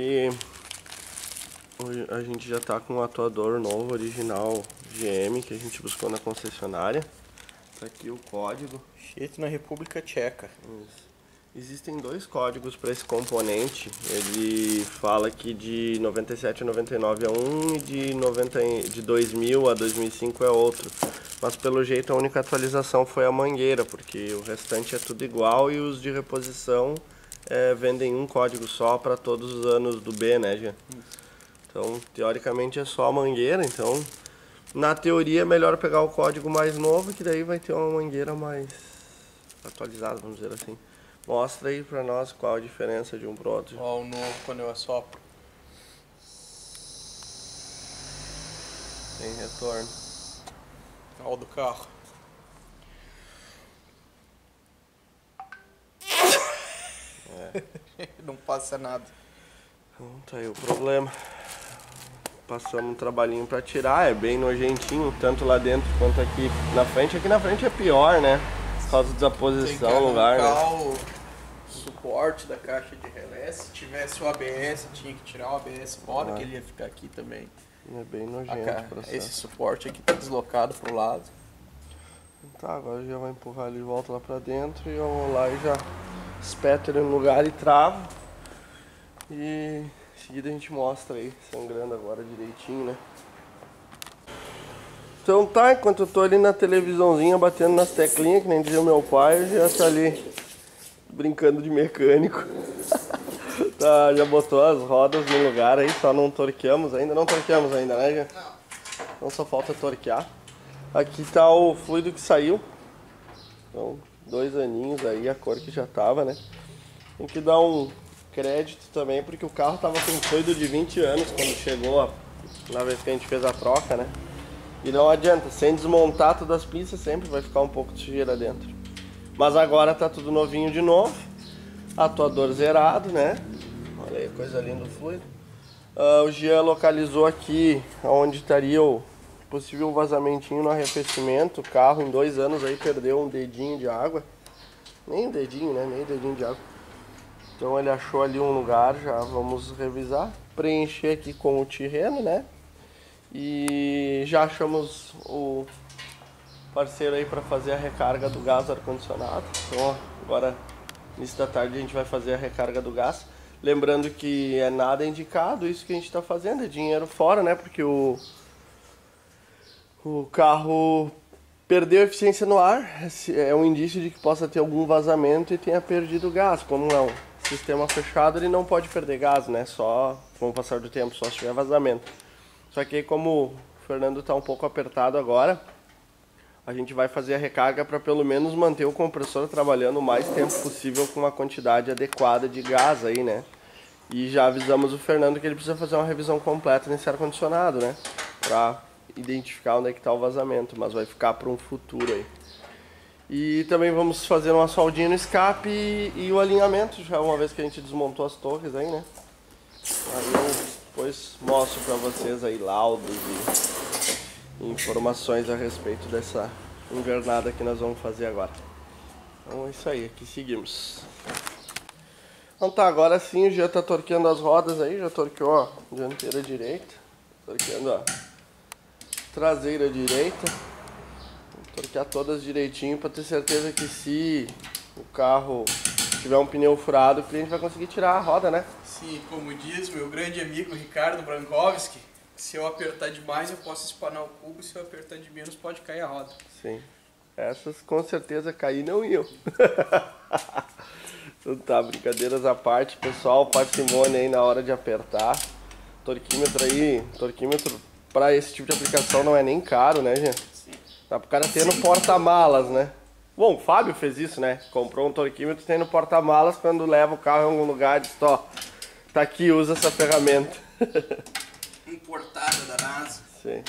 aqui a gente já tá com um atuador novo, original GM, que a gente buscou na concessionária. Tá aqui o código. Feito na República Tcheca. Isso. Existem dois códigos para esse componente. Ele fala que de 97 a 99 é um e de, 90, de 2000 a 2005 é outro. Mas pelo jeito a única atualização foi a mangueira, porque o restante é tudo igual e os de reposição é, vendem um código só para todos os anos do B, né, Gia? Então, teoricamente é só a mangueira, então na teoria é melhor pegar o código mais novo, que daí vai ter uma mangueira mais atualizada, vamos dizer assim. Mostra aí pra nós qual a diferença de um pro outro. Ó, o novo quando eu assopro. Tem retorno. Ó, o do carro. É. Não passa nada. Então tá aí o problema. Passamos um trabalhinho pra tirar, é bem nojentinho, tanto lá dentro quanto aqui na frente. Aqui na frente é pior, né? Por causa da posição, lugar, né? o suporte da caixa de relé. Se tivesse o ABS, tinha que tirar o ABS fora, ah. que ele ia ficar aqui também. É bem nojento. Esse suporte aqui tá deslocado pro lado. Tá, agora já vai empurrar ele de volta lá pra dentro e eu vou lá e já espeto ele no lugar e travo. E em seguida a gente mostra aí, sangrando agora direitinho, né? Então tá, enquanto eu tô ali na televisãozinha batendo nas teclinhas, que nem dizia o meu pai, eu já tá ali brincando de mecânico. tá, já botou as rodas no lugar aí, só não torqueamos ainda, não torqueamos ainda, né, já? Não. Então só falta torquear. Aqui tá o fluido que saiu. Então, dois aninhos aí, a cor que já tava, né? Tem que dar um crédito também, porque o carro tava com fluido de 20 anos quando chegou na vez que a gente fez a troca, né? E não adianta, sem desmontar todas as pinças sempre vai ficar um pouco de sujeira dentro. Mas agora tá tudo novinho de novo. Atuador zerado, né? Olha aí, coisa linda do fluido. Uh, o Jean localizou aqui onde estaria o possível vazamentinho no arrefecimento. O carro em dois anos aí perdeu um dedinho de água. Nem um dedinho, né? Nem um dedinho de água. Então ele achou ali um lugar, já vamos revisar. Preencher aqui com o tirreno, né? E já achamos o parceiro aí para fazer a recarga do gás ar-condicionado. Então agora, início da tarde, a gente vai fazer a recarga do gás. Lembrando que é nada indicado isso que a gente está fazendo, é dinheiro fora, né? Porque o, o carro perdeu eficiência no ar, é um indício de que possa ter algum vazamento e tenha perdido gás. Como não sistema fechado ele não pode perder gás, né? Só com o passar do tempo, só se tiver vazamento. Só que como o Fernando está um pouco apertado agora, a gente vai fazer a recarga para pelo menos manter o compressor trabalhando o mais tempo possível com uma quantidade adequada de gás aí, né? E já avisamos o Fernando que ele precisa fazer uma revisão completa nesse ar-condicionado, né? Para identificar onde é que está o vazamento, mas vai ficar para um futuro aí. E também vamos fazer uma soldinha no escape e, e, o alinhamento, já uma vez que a gente desmontou as torres aí, né? Aí eu depois mostro para vocês aí laudos e informações a respeito dessa invernada que nós vamos fazer agora. Então é isso aí, aqui seguimos. Então tá, agora sim já tá torqueando as rodas aí, já torqueou a dianteira direita, torqueando a traseira direita torquear todas direitinho para ter certeza que se o carro tiver um pneu furado, o cliente vai conseguir tirar a roda, né? Sim, como diz meu grande amigo Ricardo Brankowski, se eu apertar demais eu posso espanar o cubo, se eu apertar de menos pode cair a roda. Sim. Essas com certeza cair não iam. então tá, brincadeiras à parte, pessoal, parcimônia aí na hora de apertar. Torquímetro aí, torquímetro para esse tipo de aplicação não é nem caro, né, gente? Dá pro cara ter no porta-malas, né? Bom, o Fábio fez isso, né? Comprou um torquímetro, tem no porta-malas, quando leva o carro em algum lugar, diz, ó, tá aqui, usa essa ferramenta. Importada da NASA. Sim.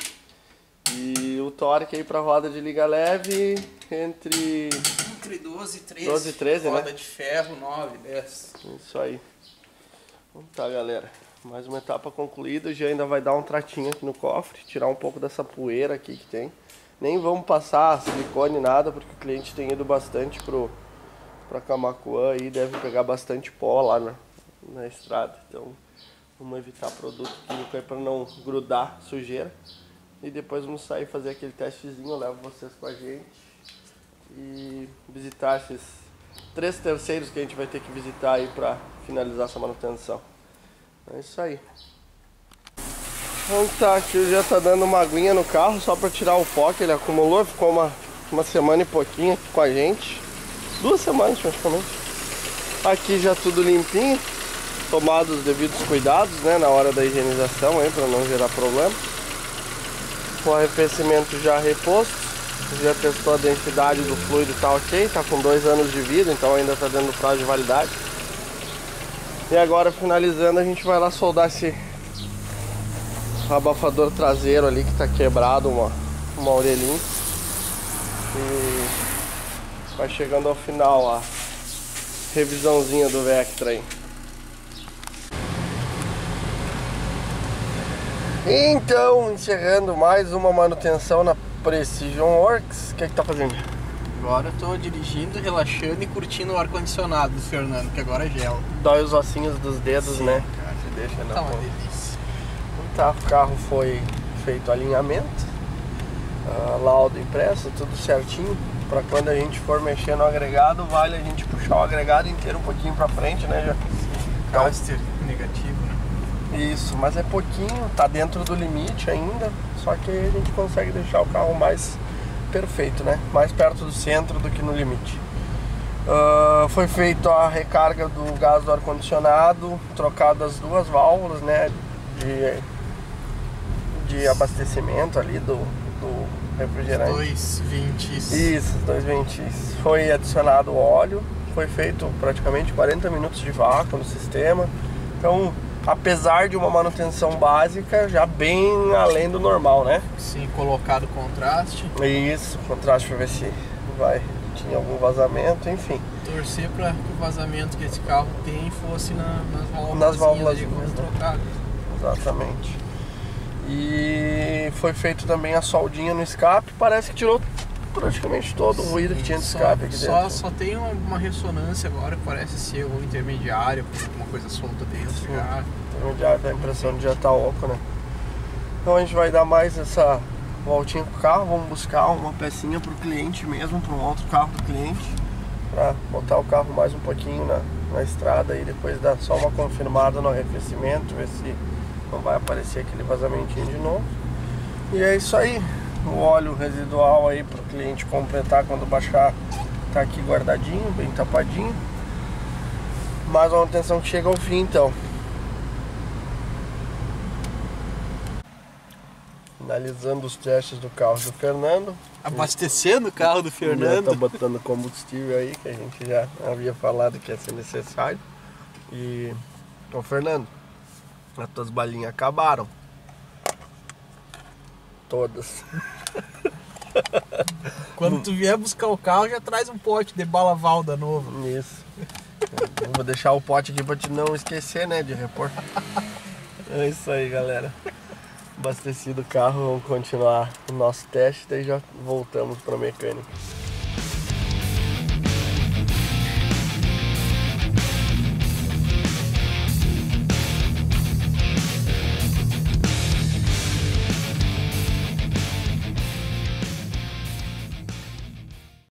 E o torque aí pra roda de liga leve, entre... Entre 12 e 13. 12 e 13, roda né? Roda de ferro, 9, 10. Isso aí. Então tá, galera. Mais uma etapa concluída, já ainda vai dar um tratinho aqui no cofre, tirar um pouco dessa poeira aqui que tem. Nem vamos passar silicone nada, porque o cliente tem ido bastante pro para Camacuã e deve pegar bastante pó lá na, na estrada. Então Vamos evitar produto químico aí para não grudar sujeira. E depois vamos sair fazer aquele testezinho, eu levo vocês com a gente. E visitar esses três terceiros que a gente vai ter que visitar aí para finalizar essa manutenção. É isso aí. Então tá, aqui já tá dando uma aguinha no carro só para tirar o pó que ele acumulou. Ficou uma, uma semana e pouquinho aqui com a gente. Duas semanas praticamente. Aqui já tudo limpinho tomados os devidos cuidados né, na hora da higienização para não gerar problema. O arrefecimento já reposto, já testou a densidade do fluido, tá ok, tá com dois anos de vida, então ainda está dando prazo de validade. E agora finalizando a gente vai lá soldar esse abafador traseiro ali que está quebrado, uma, uma orelhinha. E vai chegando ao final a revisãozinha do Vectra aí. Então, encerrando mais uma manutenção na Precision Works. O que é que tá fazendo? Agora eu tô dirigindo, relaxando e curtindo o ar-condicionado do Fernando, que agora é gel. Dói os ossinhos dos dedos, Sim, né? Cara, deixa na tá uma delícia. Tá, o carro foi feito alinhamento, ah, laudo impresso, tudo certinho. Pra quando a gente for mexer no agregado, vale a gente puxar o agregado inteiro um pouquinho pra frente, né? Já. Caster negativo, né? Isso, mas é pouquinho, tá dentro do limite ainda, só que a gente consegue deixar o carro mais perfeito, né? Mais perto do centro do que no limite. Ah, foi feita a recarga do gás do ar-condicionado, trocadas as duas válvulas, né? De, de abastecimento ali do, do refrigerante. Dois 20 Isso, os dois ventis. Foi adicionado óleo, foi feito praticamente 40 minutos de vácuo no sistema. Então, apesar de uma manutenção básica, já bem além do normal, né? Sim, colocado contraste. Isso, contraste pra ver se vai, tinha algum vazamento, enfim. Torcer para que o vazamento que esse carro tem fosse na- nas válvulas, Nas válvulas de trocadas. Exatamente. E foi feito também a soldinha no escape, parece que tirou praticamente todo o ruído que tinha de escape aqui só, dentro. Só tem uma, uma ressonância agora que parece ser o intermediário, alguma coisa solta dentro Sim. já. Já dá a impressão de já tá oco, né? Então a gente vai dar mais essa voltinha com o carro, vamos buscar uma pecinha pro cliente mesmo, para um outro carro do cliente, para botar o carro mais um pouquinho na, na estrada e depois dar só uma confirmada no arrefecimento, ver se não vai aparecer aquele vazamentinho de novo. E é isso aí, o óleo residual aí pro cliente completar quando baixar, tá aqui guardadinho, bem tapadinho. Mais uma manutenção que chega ao fim então. Finalizando os testes do carro do Fernando. Abastecendo o carro do Fernando. tá botando combustível aí, que a gente já havia falado que ia ser necessário. E. Ô Fernando, as tuas balinhas acabaram. Todas. Quando tu vier buscar o carro, já traz um pote de bala Valda novo. Isso. Eu Vou deixar o pote aqui pra te não esquecer, né, de repor. É isso aí, galera. Abastecido o carro, vamos continuar o nosso teste, daí já voltamos pra mecânica.